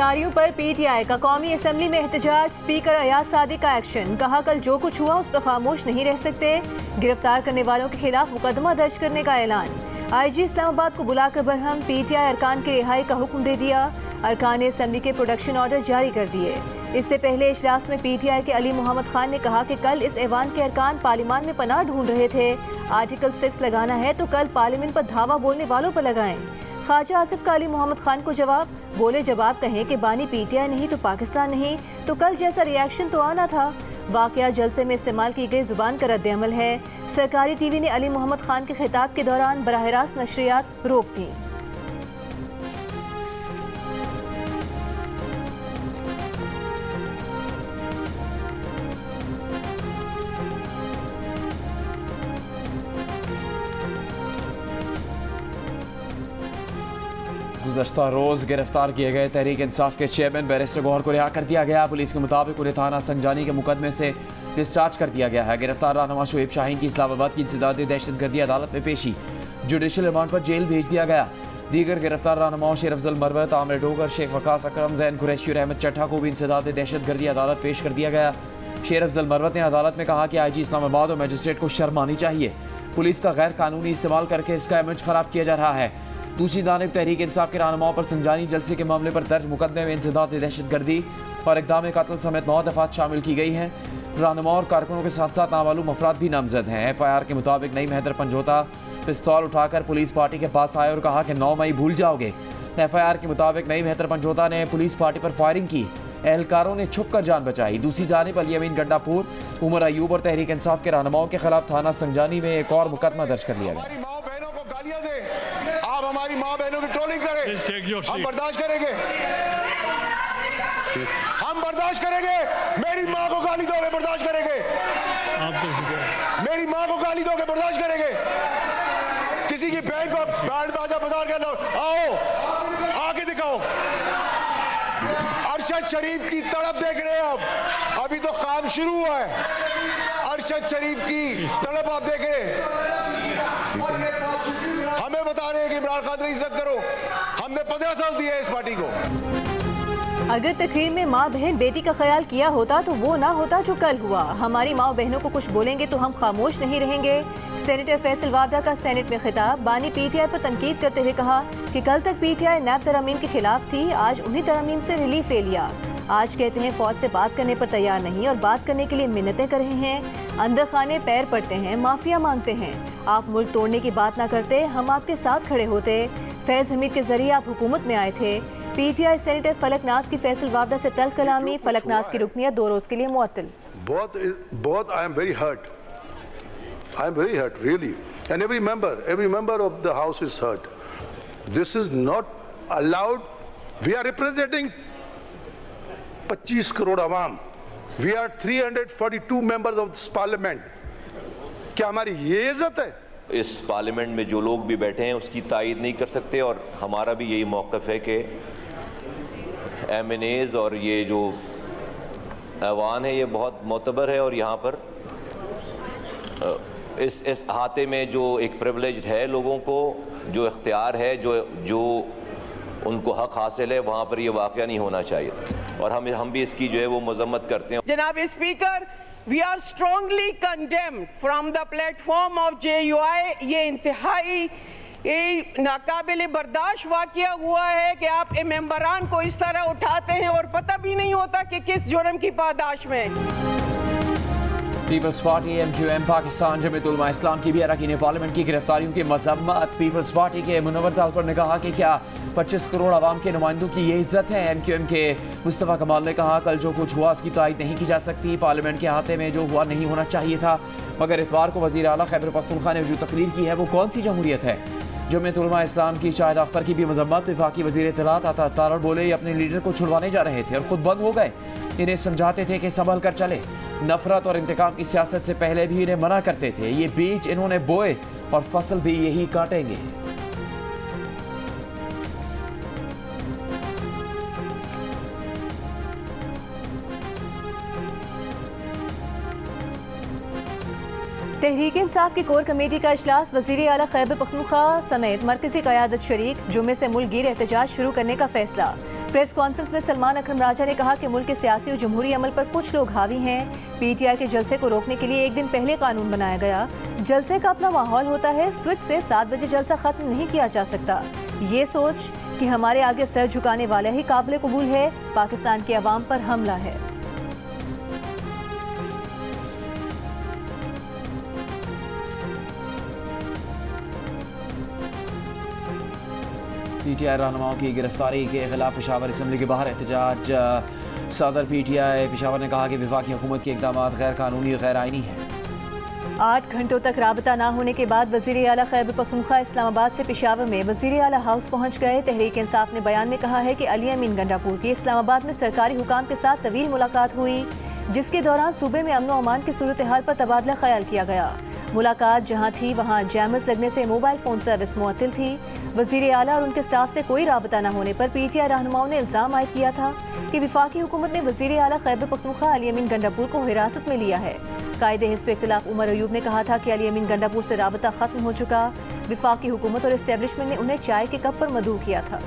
गिरफ्तारियों पर पीटीआई का कौमी असम्बली में एहतजाज, स्पीकर अयाज सादी का एक्शन। कहा, कल जो कुछ हुआ, उस पर खामोश नहीं रह सकते। गिरफ़्तार करने वालों के खिलाफ मुकदमा दर्ज करने का ऐलान। आईजी इस्लामाबाद को बुलाकर बरहम पीटीआई अरकान की रिहाई का हुक्म दे दिया। अरकान ने असम्बली के प्रोडक्शन ऑर्डर जारी कर दिए। इससे पहले इजलास में पीटीआई के अली मोहम्मद खान ने कहा कि कल इस ऐवान के अरकान पार्लियामान में पनाह ढूंढ रहे थे। आर्टिकल सिक्स लगाना है तो कल पार्लियामेंट पर धावा बोलने वालों पर लगाएँ। ख्वाजा आसिफ का अली मोहम्मद खान को जवाब, बोले जवाब कहें कि बानी पीटीआई नहीं तो पाकिस्तान नहीं तो कल जैसा रिएक्शन तो आना था। वाकया जलसे में इस्तेमाल की गई ज़ुबान का रद्दमल है। सरकारी टीवी ने अली मोहम्मद खान के खिताब के दौरान बरह रास्त नशरियात रोक दी। गुजशत रोज़ गिरफ़्तार किए गए तहरीक इंसाफ के चेयरमैन बैरिस्टर गौहर को रिहा कर दिया गया। पुलिस के मुताबिक उन्हें थाना संजानी के मुकदमे से डिस्चार्ज कर दिया गया है। गिरफ़्तार रहनुमा शुएब शाहीन की इस्लामाबाद की इंसदादी दहशत गर्दी अदालत में पेशी। जुडिशल रिमांड पर जेल भेज दिया गया। दीगर गिरफ़्तार रहनुमाओं शेर अफजल मरवत, आमिर डोगर शेख वकास अक्रम, जैन कुरैशी और अहमद चट्ठा को भी इंसदाद दहशत गर्दी अदालत पेश कर दिया गया। शेर अफजल मरवत ने अदालत में कहा कि आई जी इस्लामाबाद और मजिस्ट्रेट को शर्म आनी चाहिए। पुलिस का गैर कानूनी इस्तेमाल करके इसका इमेज खराब किया जा रहा है। दूसरी जानब तहरीक इंसाफ के रहनुमाओं पर संजानी जलसे के मामले पर दर्ज मुकदमे में इंसदाद दहशत गर्दी और इकदाम कत्ल समेत नौ दफात शामिल की गई हैं। रहनुमा और कारकुनों के साथ साथ नामालूम अफराद भी नामजद हैं। एफ़ आई आर के मुताबिक नई महदर पंजोता पिस्तौल उठाकर पुलिस पार्टी के पास आए और कहा कि नौ मई भूल जाओगे। एफ़ आई आर के मुताबिक नई मेहतर पंजोता ने पुलिस पार्टी पर फायरिंग की। एहलकारों ने छुप कर जान बचाई। दूसरी जानब अली अमीन गंडापुर, उमर अयूब और तहरीक इंसाफ के रहनुमाओं के खिलाफ थाना संजानी में एक और मुकदमा दर्ज कर लिया गया। आप हमारी माँ बहनों की ट्रोलिंग करें। हम बर्दाश्त करेंगे। हम बर्दाश्त करेंगे। मेरी माँ को गाली दोगे बर्दाश्त करेंगे। मेरी माँ को गाली दोगे बर्दाश्त करेंगे। किसी की बहन को बैंड बाजा बाज़ार के लो आओ आके दिखाओ। अरशद शरीफ की तड़प देख रहे हैं आप। अभी तो काम शुरू हुआ है। अरशद शरीफ की तड़प आप देख रहे हैं। कि इमरान खान की इज़्ज़त करो। हमने पंद्रह साल है इस पार्टी को। अगर तकरीर में माँ बहन बेटी का ख्याल किया होता तो वो ना होता जो कल हुआ। हमारी माँ बहनों को कुछ बोलेंगे तो हम खामोश नहीं रहेंगे। सेनेटर फैसल वावडा का सेनेट में खिताब। बानी पीटीआई पर तनकीद करते हुए कहा कि कल तक पीटीआई नैब तरमीम के खिलाफ थी, आज उन्हीं तरमीम से रिलीफ ले लिया। आज कहते हैं फौज से बात करने पर तैयार नहीं और बात करने के लिए मिन्नतें कर रहे हैं। अंदर खाने पैर पड़ते हैं माफिया मांगते हैं। आप मुल्क तोड़ने की बात ना करते हम आपके साथ खड़े होते। फैज हमीद के ज़रिए आप हुकूमत में आए थे। पीटीआई सेनेटर फलक नाज की फैसल वापदा से तल कलामी फलक नाज की रुकनियत दो रोज के लिए मुअत्तल। बहुत बहुत I am very hurt I am very hurt really and every member every member of the house is hurt this is not allowed we are representing 25 crore Awam. We are 342 members of this parliament क्या हमारी ये इज़्ज़त है? इस parliament में जो लोग भी बैठे हैं, उसकी तायद नहीं कर सकते और हमारा भी यही मौक़ है कि एम एन एज़ और ये जो ऐवान है, ये बहुत मोतबर है और यहाँ पर इस इस अहाते में जो एक प्रिवलेज है लोगों को, जो इख्तियार है, जो जो उनको हक हासिल है, वहाँ पर ये वाक़ नहीं होना चाहिए। और हम हम भी इसकी जो है वो मजम्मत करते हैं। जनाब speaker we are strongly condemned from the platform of J U I ये इंतहाई, ये नाकाबिल बर्दाश्त वाक़ हुआ है कि आप मेम्बरान को इस तरह उठाते हैं और पता भी नहीं होता कि किस जुर्म की पादाश में People's Party M Q M Pakistan Jamiat Ulema Islam की भी अरकान पार्लियामेंट की गिरफ्तारियों की मजम्मत। पीपल्स पार्टी के मुनवर तालपुर ने कहा कि क्या 25 करोड़ आवाम के नुमाइंदों की ये इज़्ज़त है? एम क्यू एम के मुस्तफ़ा कमाल ने कहा, कल जो कुछ हुआ उसकी तायद नहीं की जा सकती। पार्लियामेंट के हाथे में जो हुआ नहीं होना चाहिए था। मगर इतवार को वजी अला खैबर पख्तूनखा ने जो तकरीर की है, वो कौन सी जमहूरियत है? जमीतुलमा इस्लाम की शाहिद अख्तर की भी मजम्मत, विफाकी वजी इतलात आता तारड़ बोले, अपने लीडर को छुड़वाने जा रहे थे और खुद बंद हो गए। इन्हें समझाते थे कि संभल कर चले। नफरत और इंतकाम की सियासत से पहले भी इन्हें मना करते थे। ये बीज इन्होंने बोए और फ़सल भी यही काटेंगे। तहरीक इंसाफ की कोर कमेटी का अजलास वज़ीर अला खैबर पखनूखा समेत मरकजी क्यादत शरीक जुमे से मुल्क गिर एहतजाज शुरू करने का फैसला। प्रेस कॉन्फ्रेंस में सलमान अकरम राजा ने कहा कि मुल्क के सियासी और जमहूरी अमल पर कुछ लोग हावी हैं। पी टी आई के जलसे को रोकने के लिए एक दिन पहले कानून बनाया गया। जलसे का अपना माहौल होता है स्विच से सात बजे जलसा खत्म नहीं किया जा सकता। ये सोच कि हमारे आगे सर झुकाने वाला ही काबिल कबूल है, पाकिस्तान की आवाम पर हमला है। पी टी आई रहनुमाओं की गिरफ्तारी के खिलाफ पेशावर असम्बली के बाहर एहतजाज सदर पी टी आई पेशावर ने कहा कि विफाकी हुकूमत के इकदाम गैर कानूनी और गैर आइनी हैं। आठ घंटों तक रबता न होने के बाद वज़ीर अला खैबर पखनूखा इस्लामाबाद से पेशावर में वज़ीर अला हाउस पहुँच गए। तहरीक इंसाफ ने बयान में कहा है कि अली अमीन गंडापुर की इस्लामाबाद में सरकारी हुकाम के साथ तवील मुलाकात हुई, जिसके दौरान सूबे में अमन अमान की सूरत हाल पर तबादला ख्याल किया गया। मुलाकात जहाँ थी, वहाँ जैमस लगने से मोबाइल फ़ोन सर्विस मुअत्तिल थी। वज़ीर अला और उनके स्टाफ से कोई रबता न होने पर पी टी आई रहनुमाओं ने इल्ज़ाम आय किया था कि विफाकी हुकूमत ने वज़ीर अला खैबर अली अमीन गंडापुर को हिरासत में लिया है। कायदे हिस्स पर इख्तलाफ उमर अयूब ने कहा था कि अमीन गंडापुर से रबता ख़त्म हो चुका। विफाकी हुकूमत और इस्टेबलिशमेंट ने उन्हें चाय के कप पर मदू किया था।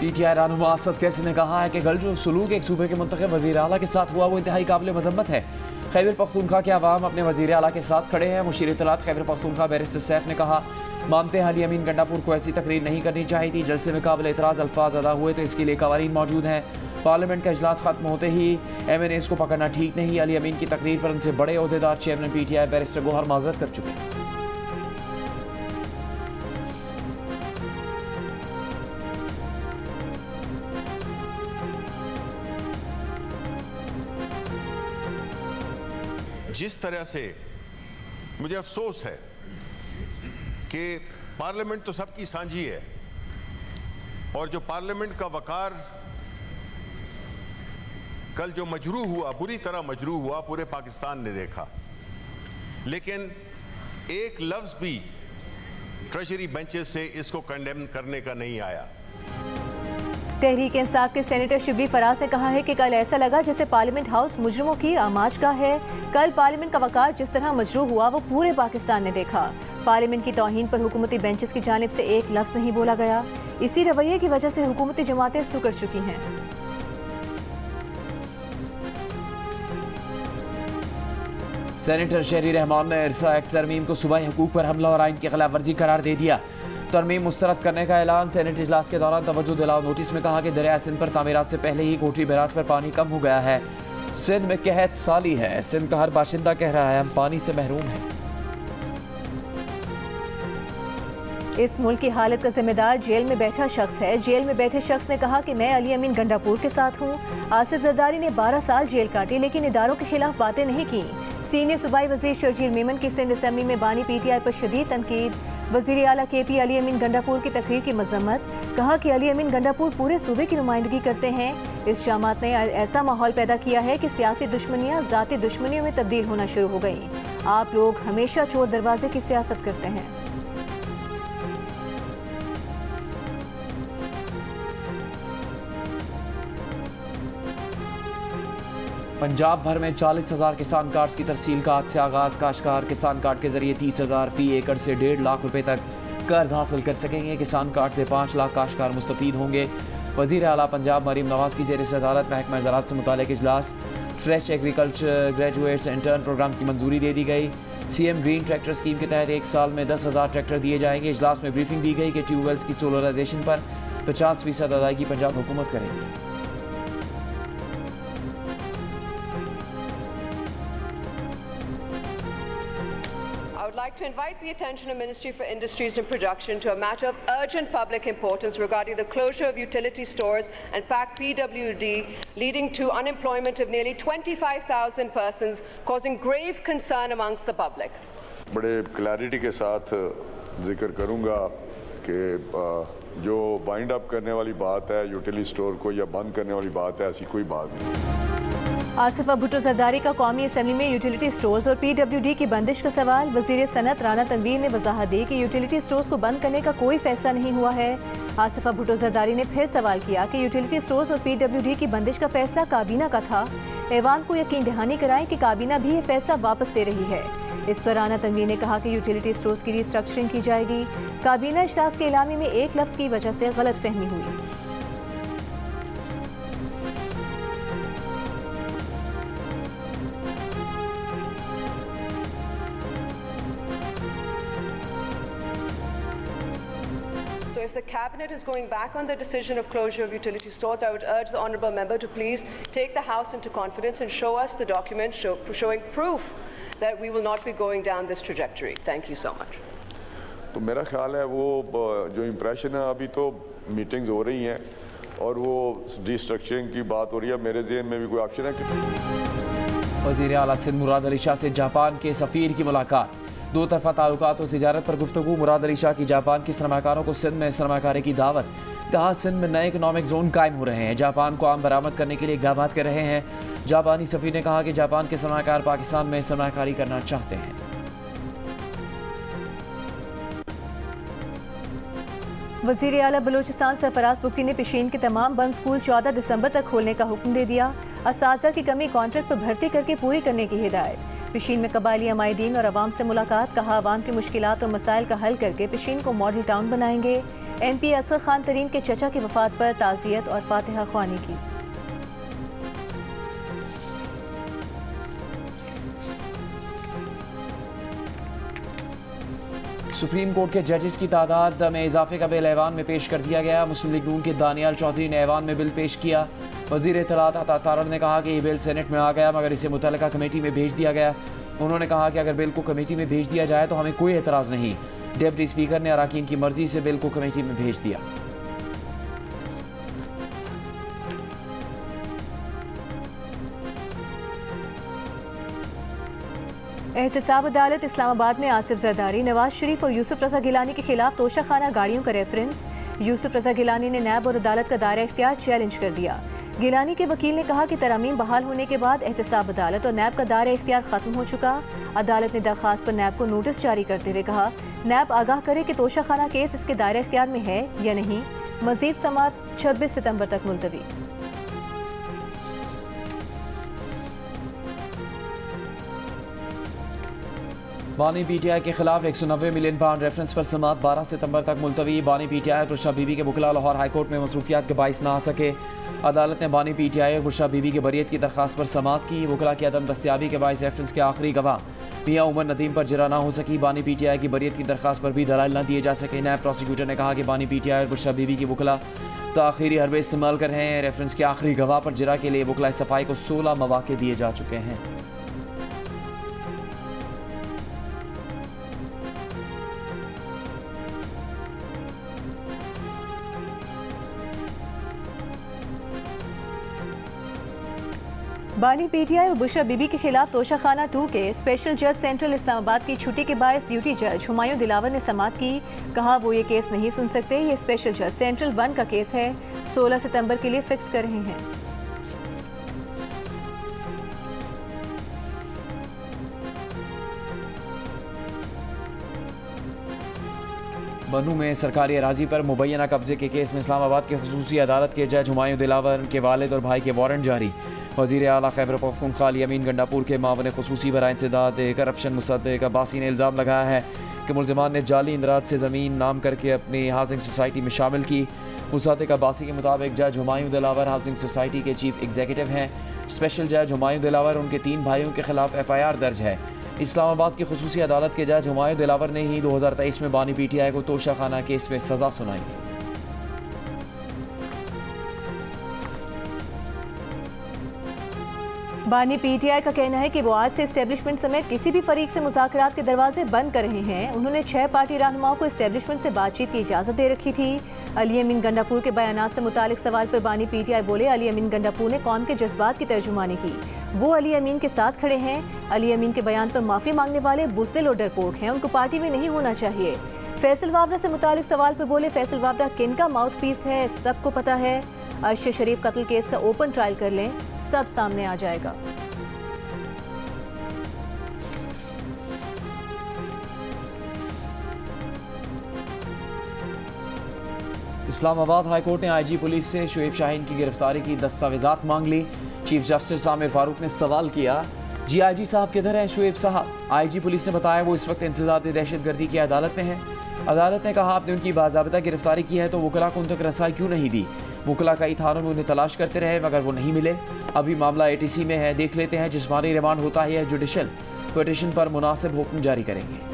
पी टी आई रहनुमा असद कैसी ने कहा है कि कल जो सलूक एक सूबे के मुंतब वजी अला के साथ हुआ, वो इंतहाई काबिल मजम्मत है। खैबर पख्तूनखा के आवाम अपने वज़ीर अला के साथ खड़े हैं। मुशीर इतलात खैबर पख्तूनखा बैरिस्टर सैफ ने कहा मानते हैं अली अमीन गंडापुर को ऐसी तकरीर नहीं करनी चाहिए थी। जलसे में काबिल एतराज़ अल्फाज अदा हुए तो इसके लिए कवानीन मौजूद हैं। पार्लियामेंट का अजलास खत्म होते ही एम एन एस को पकड़ना ठीक नहीं। अली अमीन की तकरीर पर उनसे बड़े अहदेदार chairman P T I barrister Gohar माजरत कर चुके हैं। जिस तरह से मुझे अफसोस है कि पार्लियामेंट तो सबकी सांझी है और जो पार्लियामेंट का वकार कल जो मजरू हुआ, बुरी तरह मजरू हुआ, पूरे पाकिस्तान ने देखा। लेकिन एक लफ्ज भी ट्रेजरी बेंचेस से इसको कंडेम करने का नहीं आया। तहरीक इंसाफ के सेनेटर शिबी फराज ने कहा है कि कल ऐसा लगा जैसे पार्लियामेंट हाउस मुजरमों की आमाज का है। कल पार्लियामेंट का वकार जिस तरह मजरू हुआ, वो पूरे पाकिस्तान ने देखा। पार्लियामेंट की तोहिन पर हुकूमती बेंचेस की जानब से एक लफ्ज नहीं बोला गया। इसी रवैये की वजह से हुकूमती जमातें सुकर चुकी हैं। सेनेटर शहरी रहमान ने इरसा एक्ट तरमीम को सुबह हकूक पर हमला और आइन की खिलाफ वर्जी करार दे दिया। तरमीम मुस्तरद करने का ऐलान। सेनेट इजलास के दौरान तवज्जो दिलाओ। नोटिस में कहा कि दरिया सिंध पर तामीरात से पहले ही कोठरी बैराज पर पानी कम हो गया है। सिंध में कहत साली है। सिंध का हर बाशिंदा कह रहा है, हम पानी से महरूम हैं। इस मुल्क की हालत का जिम्मेदार जेल में बैठा शख्स है। जेल में बैठे शख्स ने कहा कि मैं अली अमीन गंडापुर के साथ हूँ। आसिफ जरदारी ने 12 साल जेल काटी, लेकिन इदारों के खिलाफ बातें नहीं की। सीनियर सूबाई वज़ीर शर्जील मेमन की सिंध असम्बली में बानी पी टी आई पर शदीद तनकीद। वज़ीर अला के पी अली अमीन गंडापुर की तकरीर की मजम्मत, कहा कि अली अमीन गंडापुर पूरे सूबे की नुमाइंदगी करते हैं। इस शामात ने ऐसा माहौल पैदा किया है कि सियासी दुश्मनियाँ ज़ाती दुश्मनियों में तब्दील होना शुरू हो गई। आप लोग हमेशा चोर दरवाजे की सियासत करते हैं। पंजाब भर में चालीस हज़ार किसान कार्ड की तरसील का आज से आगाज़, काश्तकार किसान कार्ड के ज़रिए तीस हज़ार फ़ी एकड़ से डेढ़ लाख रुपए तक कर्ज हासिल कर सकेंगे। किसान कार्ड से पाँच लाख काश्तकार मुस्तफ़ होंगे। वज़ीर अला पंजाब मरीम नवाज़ की जेर सदारत महकमा ज़रात से मुतल इजलास। Fresh agriculture graduates intern program की मंजूरी दे दी गई। C M green tractor scheme के तहत एक साल में दस हज़ार ट्रैक्टर दिए जाएँगे। इजलास में ब्रीफिंग दी गई कि ट्यूबवेल्स की सोलराइजेशन पर पचास फ़ीसद अदायगी पंजाब हुकूमत करेगी। to invite the attention of Ministry for Industries and Production to a matter of urgent public importance regarding the closure of utility stores and packed PWD, leading to unemployment of nearly 25,000 persons, causing grave concern amongst the public. बड़े clarity के साथ जिक्र करूंगा कि जो bind up करने वाली बात है यूटिलिटी स्टोर को या बंद करने वाली बात है ऐसी कोई बात नहीं आसिफा भुट्टो जरदारी का कौमी असम्बली में यूटिलिटी स्टोर्स और पीडब्ल्यूडी की बंदिश का सवाल। वज़ीर सनत राना तनवीर ने वजाहत दी कि यूटिलिटी स्टोर्स को बंद करने का कोई फैसला नहीं हुआ है। आसिफा भुट्टो जरदारी ने फिर सवाल किया कि यूटिलिटी स्टोर्स और पीडब्ल्यूडी की बंदिश का फैसला काबीना का था। ऐवान को यकीन दहानी कराएँ कि काबीना भी ये फैसला वापस ले रही है। इस पर राना तनवीर ने कहा कि यूटिलिटी स्टोर्स की रिस्ट्रक्चरिंग की जाएगी। काबीना इजलास के इलामी में एक लफ्ज़ की वजह से गलत फहमी हुई। Cabinet is going back on the decision of closure of utility stores, I would urge the Honourable Member to please take the House into confidence and show us the document show, showing proof that we will not be going down this trajectory. Thank you so much. तो मेरा ख्याल है वो ब- जो impression है अभी तो मीटिंग्स हो रही हैं और वो रिस्ट्रक्चरिंग की बात हो रही है मेरे जहन में भी कोई ऑप्शन है कि वजीर अला सिंध मुराद अली शाह से जापान के सफ़ीर की मुलाकात दो तरफा ताल्लुक और तजारत पर गुफ्तु मुराद अली शाह की जापान के सरमाकारों को सिंध में सरमाकारी की दावत। कहा सिंध में नए इकनॉमिक जोन कायम हो रहे हैं। जापान को आम बरामद करने के लिए इकदाम कर रहे हैं। जापानी सफ़ीर ने कहा कि जापान के सरमाकार पाकिस्तान में सरमाकारी करना चाहते हैं। वज़ीर अला बलूचिस्तान सरफराज बुक्टी ने पेशीन के तमाम बंद स्कूल चौदह दिसंबर तक खोलने का हुक्म दे दिया। इस की कमी कॉन्ट्रैक्ट पर भर्ती करके पूरी करने की हिदायत। पेशीन में कबायली अमायदीन और आवाम से मुलाकात, कहा आवाम की मुश्किल और मसाइल का हल करके पेशीन को मॉडल टाउन बनाएँगे। एम पी असर खान तरीन के चचा की वफात पर ताज़ियत और फातिहा ख्वानी की। सुप्रीम कोर्ट के जजेस की तादाद में इजाफे का बिल ऐवान में पेश कर दिया गया। मुस्लिम लीग नून के दानियाल चौधरी ने ऐवान में बिल पेश किया। वज़ीर इतलात तारड़ ने कहा कि ये बिल सेनेट में आ गया, मगर इसे मुतल कमेटी में भेज दिया गया। उन्होंने कहा कि अगर बिल को कमेटी में भेज दिया जाए तो हमें कोई एतराज़ नहीं। डिप्टी स्पीकर ने अरकान की मर्ज़ी से बिल को कमेटी में भेज दिया। एहतसाब अदालत इस्लामाबाद में आसिफ जरदारी, नवाज़ शरीफ और यूसुफ रजा गिलानी के खिलाफ तोशाखाना गाड़ियों का रेफरेंस। यूसुफ रजा गिलानी ने नैब और अदालत का दायरा इख्तियार चैलेंज कर दिया। गिलानी के वकील ने कहा कि तरमीम बहाल होने के बाद एहतसाब अदालत और नैब का दायरा इख्तियार खत्म हो चुका। अदालत ने दरखास्त पर नैब को नोटिस जारी करते हुए कहा, नैब आगाह करे कि तोशाखाना केस इसके दायरा इख्तियार में है या नहीं। मजीद समात छब्बीस सितंबर तक मुलतवी। बानी पीटीआई के खिलाफ एक सौ नब्बे मिलियन पाउंड रेफरेंस पर समात बारह सितंबर तक मुलतवी। बानी पीटीआई और गुरशा बीबी के वकला लाहौर हाईकोर्ट में मसरूफियात के बाईस ना आ सके। अदालत ने बानी पी टी आई और गुरशा बीबी के बरीत की दरख्वास्त पर समात की। वकला की अदम दस्तियाबी के बायस रेफरेंस के आखिरी गवाह। मियाँ उमर नदीम पर जरा ना हो सकी। बानी पी टी आई की बरीत की दरख्वास्त पर भी दलाल न दिए जा सके। नायब प्रोसिक्यूटर ने कहा कि बानी पी टी आई और गुरशा बीबी की वकला तखीरी हरबे इस्तेमाल कर रहे हैं। रेफरेंस के आखिरी गवाह पर जरा के लिए वकला सफ़ाई को सोलह मौाक़े दिए जा चुके हैं। बानी पीटीआई और बुशरा बीबी के खिलाफ तोशाखाना टू के स्पेशल जज सेंट्रल इस्लामाबाद की छुट्टी के बायस ड्यूटी जज हुमायूं दिलावर ने समात की। कहा, वो ये केस नहीं सुन सकते। ये स्पेशल जज सेंट्रल वन का केस है। 16 सितंबर के लिए फिक्स कर रहे हैं। बनू में सरकारी अराजी पर मुबैना कब्जे के केस में इस्लामाबाद के खसूसी अदालत के जज हुमायूं दिलावर के वालिद और भाई के वारंट जारी। वज़ीर अली खैबर अली अमीन गंडापुर के मावन खसूसी बर इंसदाद करप्शन मुसद अब्बासी ने इल्ज़ाम लगाया है कि मुलजमान ने जाली इंदराज से ज़मीन नाम करके अपनी हाउसिंग सोसाइटी में शामिल की। मुसद अब्बासी के मुताबिक जज हमायूं दिलावर हाउसिंग सोसाइटी के चीफ एग्जीक्यूटिव हैं। स्पेशल जज हुमायूं दिलावर उनके तीन भाइयों के खिलाफ एफ़ आई आर दर्ज है। इस्लामाबाद की खसूसी अदालत के जज हुमायूं दिलावर ने ही दो हज़ार तेईस में बानी पी टी आई को तोशाखाना केस में सज़ा सुनाई। बानी पीटीआई का कहना है कि वो आज से इस्टेब्लिशमेंट समेत किसी भी फरीक से मुजाकरात के दरवाजे बंद कर रहे हैं। उन्होंने छह पार्टी रहनुमाओं को इस्टेब्लिशमेंट से बातचीत की इजाज़त दे रखी थी। अली अमीन गंडापुर के बयान से मुतालिक सवाल पर बानी पीटीआई बोले, अली अमीन गंडापुर ने कौम के जज्बात की तर्जुमानी की। वो अली अमीन के साथ खड़े हैं। अली अमीन के बयान पर माफ़ी मांगने वाले बुजदिल और डरपोक हैं। उनको पार्टी में नहीं होना चाहिए। फैसल वावरा से मुतालिक सवाल पर बोले, फैसल वावरा किन का माउथ पीस है, सबको पता है। अरशद शरीफ कत्ल केस का ओपन ट्रायल कर लें। सब सामने आ जाएगा। इस्लामाबाद हाईकोर्ट ने आईजी पुलिस से शुएब शाहीन की गिरफ्तारी की दस्तावेजात मांग ली। चीफ जस्टिस आमिर फारूक ने सवाल किया जी आई जी साहब किधर हैं शुएब साहब? आईजी पुलिस ने बताया, वो इस वक्त इंतज़ार दहशत गर्दी की अदालत में है। अदालत ने कहा, आपने उनकी बाबा गिरफ्तारी की है तो वकला को उन तक रसाई क्यों नहीं दी? वकला कई थानों में उन्हें तलाश करते रहे, मगर वो नहीं मिले। अभी मामला एटीसी में है, देख लेते हैं जिसमानी रिमांड होता है या जुडिशल पटिशन पर मुनासिब हुक्म जारी करेंगे।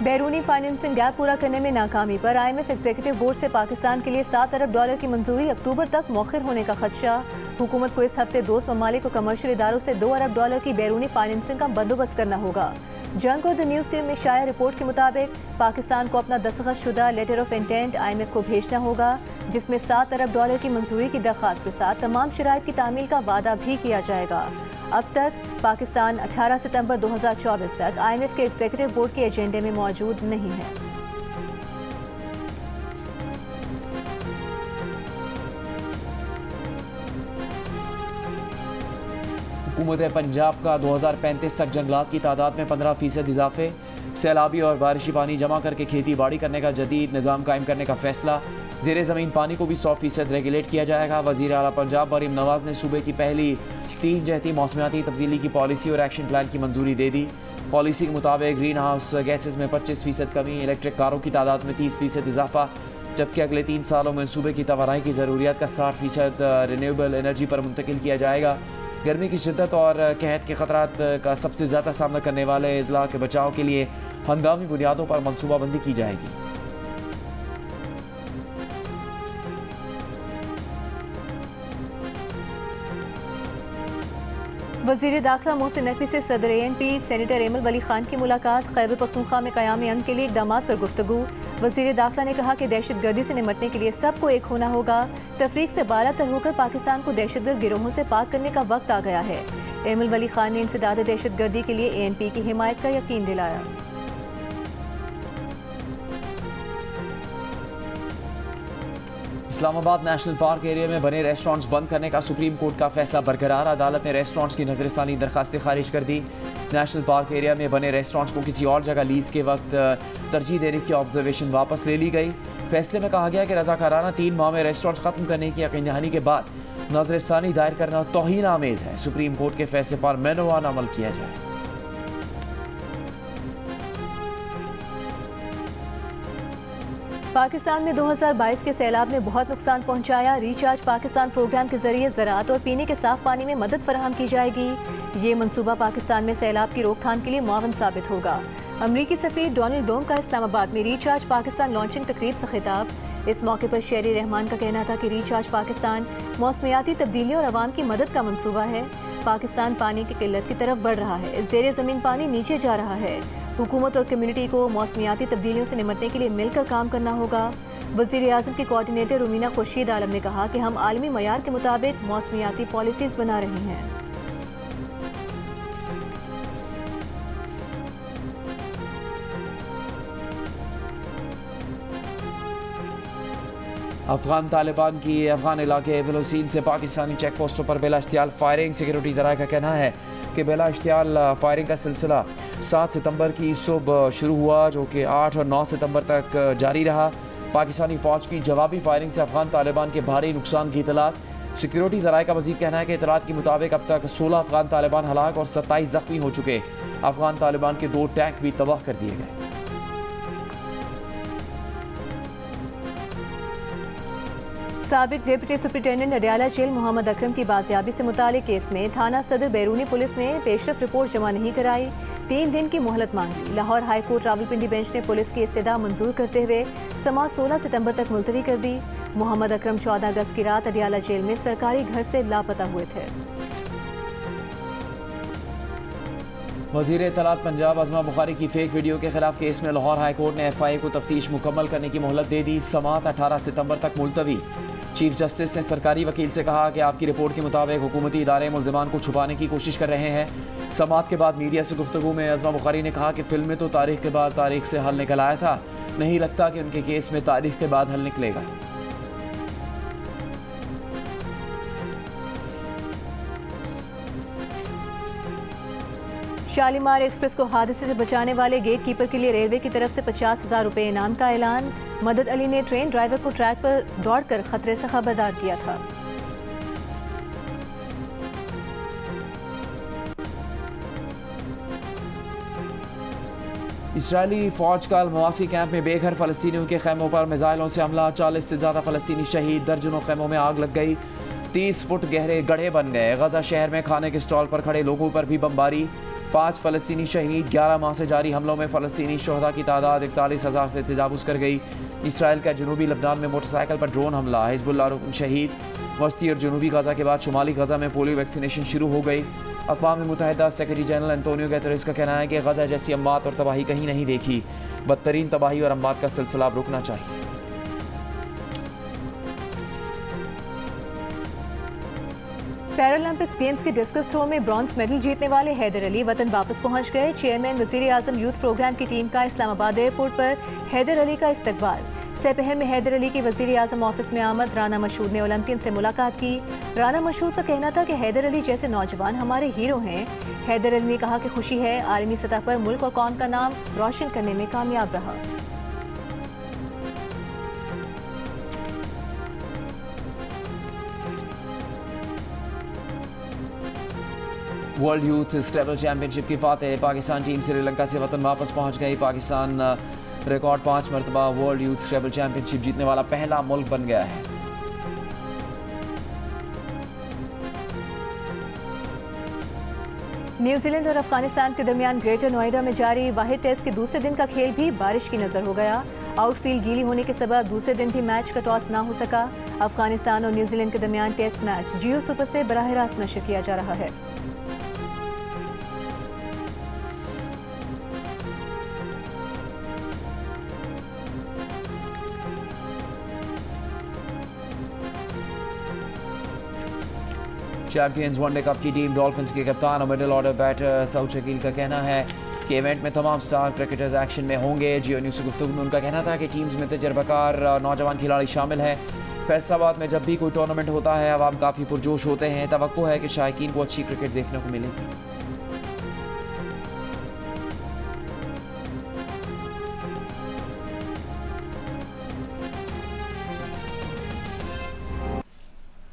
बैरूनी फाइनेंसिंग गैप पूरा करने में नाकामी, पर आईएमएफ एग्जीक्यूटिव बोर्ड से पाकिस्तान के लिए सात अरब डॉलर की मंजूरी अक्टूबर तक मौखर होने का खदशा। हुकूमत को इस हफ़्ते दोस्त ममालिक को कमर्शियल इदारों से दो अरब डॉलर की बैरूनी फाइनेंसिंग का बंदोबस्त करना होगा। जंग और द न्यूज़ के में शाया रिपोर्ट के मुताबिक, पाकिस्तान को अपना दस्तखत शुदा लेटर ऑफ़ इंटेंट आईएमएफ को भेजना होगा, जिसमें सात अरब डॉलर की मंजूरी की दरख्वास्त के साथ तमाम शराब की तामील का वादा भी किया जाएगा। अब तक पाकिस्तान 18 सितंबर 2024 तक आईएमएफ के एग्जीक्यूटिव बोर्ड के एजेंडे में मौजूद नहीं है। हुकूमत पंजाब का 2035 तक जंगलात की तादाद में 15 फ़ीसद इजाफे, सैलाबी और बारिशी पानी जमा करके खेती बाड़ी करने का जदीद निज़ाम कायम करने का फैसला। जेर ज़मीन पानी को भी सौ फ़ीसद रेगुलेट किया जाएगा। वज़ीर अला पंजाब मरीम नवाज़ ने सूबे की पहली तीन जहती मौसमियाती तब्दीली की पॉलिसी और एक्शन प्लान की मंजूरी दे दी। पॉलिसी के मुताबिक ग्रीन हाउस गैसेज में पच्चीस फ़ीसद कमी, इलेक्ट्रिक कारों की तादाद में तीस फ़ीसद इजाफा, जबकि अगले तीन सालों में सूबे की तोानाई की ज़रूरियात का साठ फ़ीसद रिन्यूएबल एनर्जी पर मुंतकिल किया जाएगा। गर्मी की शिद्दत और कहत के खतरात का सबसे ज़्यादा सामना करने वाले अजला के बचाव के लिए हंगामी बुनियादों पर मनसूबाबंदी की जाएगी। वज़ीर दाखिला मोहसिन नकवी से सदर एन पी सैनिटर एमल वली खान की मुलाकात खैबर पख्तूनख्वा में क्याम अंग के लिए इकदाम पर गुफ्तु वजी दाखिला ने कहा कि दहशत गर्दी से निमटने के लिए सबको एक होना होगा। तफरीक से बाला तर होकर पाकिस्तान को दहशत गर्द गिरोहों से पाक करने का वक्त आ गया है। एमल वली खान ने इंसदाद दहशत गर्दी के लिए ए एन पी की हिमायत का यकीन दिलाया। इस्लामाबाद नेशनल पार्क एरिया में बने रेस्टोरेंट्स बंद करने का सुप्रीम कोर्ट का फैसला बरकरार, अदालत ने रेस्टोरेंट्स की नजरसानी दरखास्तें खारिज कर दी। नेशनल पार्क एरिया में बने रेस्टोरेंट्स को किसी और जगह लीज के वक्त तरजीह देने की ऑब्जर्वेशन वापस ले ली गई। फैसले में कहा गया कि रजाकाराना तीन माह में रेस्टोरेंट्स खत्म करने की यकीन दहानी के बाद नजरसानी दायर करना तोहन आमेज है। सुप्रीम कोर्ट के फैसले पर मैनोवान अमल किया जाए। पाकिस्तान में 2022 के सैलाब ने बहुत नुकसान पहुँचाया। रिचार्ज पाकिस्तान प्रोग्राम के ज़रिए ज़रात और पीने के साफ़ पानी में मदद फराहम की जाएगी। ये मनसूबा पाकिस्तान में सैलाब की रोकथाम के लिए मावन साबित होगा। अमरीकी सफ़ीर डोनल्ड ब्लोम का इस्लामाबाद में रिचार्ज पाकिस्तान लॉन्चिंग तकरीब से खिताब। इस मौके पर शेर रहमान का कहना था कि रिचार्ज पाकिस्तान मौसमियाती तब्दीलियों और आवाम की मदद का मनसूबा है। पाकिस्तान पानी की किल्लत की तरफ़ बढ़ रहा है। जेर ज़मीन पानी नीचे जा रहा है। हुकूमत और कम्युनिटी को मौसमियाती तब्दीलियों से निमटने के लिए मिलकर काम करना होगा। वज़ीर अजम की कोऑर्डिनेटर रुमीना खुर्शीद आलम ने कहा कि हम आलमी मैार के मुताबिक मौसमियाती पॉलिसीज़ बना रहे हैं। अफगान तालिबान की अफगान इलाके बलोचिन से पाकिस्तानी चेक पोस्टों पर बेला इश्तियाल फायरिंग, सिक्योरिटी जराए का कहना है कि बेला इश्तियाल, फायरिंग का सिलसिला सात सितंबर की सुबह शुरू हुआ, जो कि आठ और नौ सितंबर तक जारी रहा। पाकिस्तानी फ़ौज की जवाबी फायरिंग से अफगान तालिबान के भारी नुकसान की इतलात सिक्योरिटी जराये का मजीद कहना है कि इतलात के मुताबिक अब तक सोलह अफगान तालिबान हलाक और सत्ताईस जख्मी हो चुके। अफगान तालिबान के दो टैंक भी तबाह कर दिए गए। सबक, deputy superintendent Adiala jail Mohammad Akram की बाजियाबी से मुतालिक केस में थाना सदर बैरूनी पुलिस ने पेशरफ रिपोर्ट जमा नहीं कराई। तीन दिन की मोहलत मांगी। Lahore high court Rawalpindi bench ने पुलिस की इस्तः मंजूर करते हुए समाज सोलह सितंबर तक मुलतवी कर दी। मोहम्मद अकरम चौदह अगस्त की रात अडियाला जेल में सरकारी घर से लापता हुए थे। वज़ीर इतलात पंजाब अजमा बुखारी की फेक वीडियो के खिलाफ केस में लाहौर हाई कोर्ट ने एफ़ आई ए को तफ्तीश मुकम्मल करने की मोहलत दे दी। समात अठारह सितंबर तक मुलतवी। चीफ जस्टिस ने सरकारी वकील से कहा कि आपकी रिपोर्ट के मुताबिक हुकूमती इदारे मुलजमान को छुपाने की कोशिश कर रहे हैं। समात के बाद मीडिया से गुफ्तु में अजमा बुखारी ने कहा कि फ़िल्म में तो तारीख के बाद तारीख से हल निकल आया था। नहीं लगता कि उनके केस में तारीख के बाद हल निकलेगा। शालीमार एक्सप्रेस को हादसे से बचाने वाले गेट कीपर के लिए रेलवे की तरफ़ से पचास हज़ार रुपये इनाम का ऐलान। मदद अली ने ट्रेन ड्राइवर को ट्रैक पर दौड़कर खतरे से खबरदार किया था। इसराइली फौज का मवासी कैंप में बेघर फलस्तीनियों के खैमों पर मिज़ाइलों से हमला। चालीस से ज़्यादा फलस्तीनी शहीद दर्जनों खैमों में आग लग गई। तीस फुट गहरे गढ़े बन गए। गजा शहर में खाने के स्टॉल पर खड़े लोगों पर भी बमबारी। पाँच फ़लस्तनी शहीद ग्यारह माह से जारी हमलों में फ़लस्तनी शहदा की तादाद इकतालीस हज़ार से तजावज़ कर गई। इसराइल का जनूबी लबनान में मोटरसाइकिल पर ड्रोन हमला। हिजबुल्ला रुकन शहीद वस्ती और जनूबी गजा के बाद शुमाली गजा में पोलियो वैक्सीनेशन शुरू हो गई। अकवा मुतहदा सेक्रेटरी जनरल एंतोनियो गैतरिस का कहना है कि गजा जैसी अम्बात और तबाही कहीं नहीं देखी। बदतरीन तबाही और अम्बात का सिलसिला रुकना चाहिए। पैरालंपिक्स गेम्स के डिस्कस थ्रो में ब्रॉन्ज मेडल जीतने वाले हैदर अली वतन वापस पहुँच गए। चेयरमैन वज़ीर आज़म यूथ प्रोग्राम की टीम का इस्लामाबाद एयरपोर्ट पर हैदर अली का इस्तकबाल। सेपहर में हैदर अली की वज़ीर आज़म ऑफ़िस में आमद राना मशहूर ने ओलंपियन से मुलाकात की। राना मशहूर का कहना था कि हैदर अली जैसे नौजवान हमारे हीरो हैं। हैदर अली ने कहा कि खुशी है आलमी सतह पर मुल्क और कौम का नाम रोशन करने में कामयाब रहा। वर्ल्ड यूथ स्क्रैबल चैंपियनशिप की फातेह पाकिस्तान टीम श्रीलंका से वतन वापस पहुँच गई पाकिस्तान रिकॉर्ड पाँच मरतबा वर्ल्ड यूथ स्क्रैबल चैंपियनशिप जीतने वाला पहला मुल्क बन गया है। न्यूजीलैंड और अफ़गानिस्तान के दरमियान ग्रेटर नोएडा में जारी वाहिद टेस्ट के दूसरे दिन का खेल भी बारिश की नज़र हो गया। आउटफील्ड गीली होने के सबब दूसरे दिन भी मैच का टॉस ना हो सका। अफ़गानिस्तान और न्यूजीलैंड के दरमियान टेस्ट मैच जियो सुपर से बराह रास्त नशर किया जा रहा है। चैंपियंस वनडे कप की टीम डॉल्फिन्स के कप्तान और middle order batter Saud Shakeel का कहना है कि इवेंट में तमाम स्टार क्रिकेटर्स एक्शन में होंगे। जियो न्यूज़ गुफ्तु में उनका कहना था कि टीम्स में तजर्बाकार नौजवान खिलाड़ी शामिल हैं। फैसलाबाद में जब भी कोई टूर्नामेंट होता है अब काफ़ी पुरजोश होते हैं। तो है कि शायकीन को अच्छी क्रिकेट देखने को मिलेगी